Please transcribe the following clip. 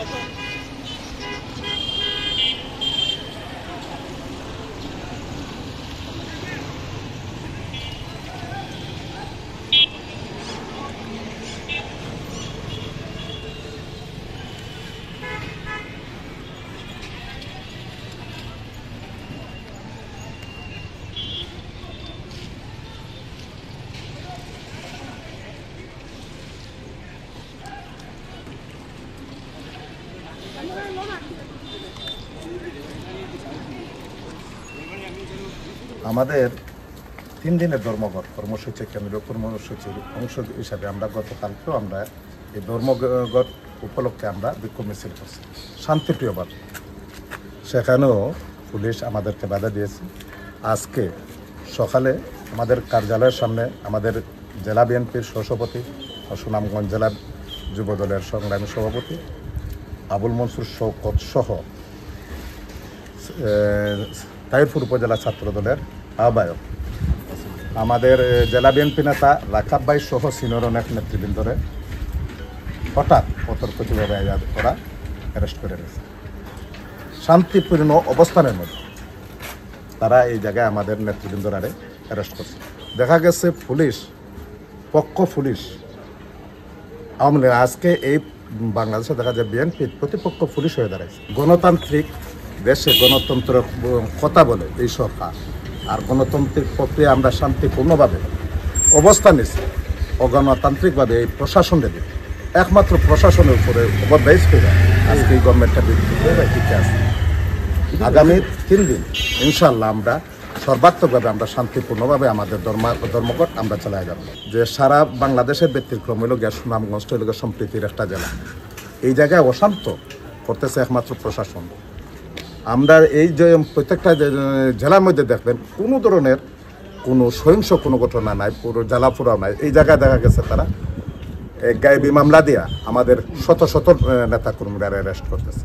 好，好，好。আমাদের তিন দিনের ধর্মঘট কর্মসূচি কেন্দ্রীয় কর্মসূচির অংশ হিসাবে আমরা গতকালকেও আমরা এই ধর্মঘট উপলক্ষে আমরা বিক্ষোভ মিছিল করছি। শান্তিপ্রিয়ভাবে সেখানেও পুলিশ আমাদেরকে বাধা দিয়েছে। আজকে সকালে আমাদের কার্যালয়ের সামনে আমাদের জেলা বিএনপির সহসভাপতি সুনামগঞ্জ জেলার যুবদলের সংগ্রামী সভাপতি আবুল মনসুর শৌকত সহ তাইরপুর উপজেলা ছাত্র দলের আহ্বায়ক। আমাদের জেলা বিএনপি নেতা রাকাব ভাই সহ সিনিয়র অনেক নেতৃবৃন্দরে হঠাৎ অতর্কিতভাবে করা অ্যারেস্ট করে নিয়েছে। শান্তিপূর্ণ অবস্থানের মধ্যে তারা এই জায়গায় আমাদের নেতৃবৃন্দরারে অ্যারেস্ট করছে। দেখা গেছে পুলিশ, পক্ষ পুলিশ, আওয়ামী আজকে এই বাংলাদেশে দেখা যায় বিএনপি প্রতিপক্ষ পুলিশ হয়ে দাঁড়াইছে। গণতান্ত্রিক দেশে গণতন্ত্র কথা বলে এই সরকার। আর গণতান্ত্রিক প্রক্রিয়া আমরা শান্তিপূর্ণভাবে অবস্থান নিচ্ছি অগণতান্ত্রিকভাবে এই প্রশাসন দেবে। একমাত্র প্রশাসনের উপরে ওভারডাইজ করে আজকে এই গভর্নমেন্টটা টিকে আছে। আগামী তিন দিন ইনশাল্লাহ আমরা সর্বাত্মকভাবে আমরা শান্তিপূর্ণভাবে আমাদের ধর্ম, ধর্মঘট আমরা চালাই যাব। যে সারা বাংলাদেশের ব্যতিক্রম হইল গিয়া সুনামগঞ্জ হইল সম্প্রীতির একটা জেলা। এই জায়গায় অশান্ত করতেছে একমাত্র প্রশাসন। আমরা এই যে প্রত্যেকটা জেলার মধ্যে দেখবেন, কোনো ধরনের কোনো সহিংস কোনো ঘটনা নাই, পুরো জেলা পুরাও নাই। এই জায়গায় দেখা গেছে তারা গায়েবী মামলা দিয়া আমাদের শত শত নেতা কর্মীরা অ্যারেস্ট করতেছে।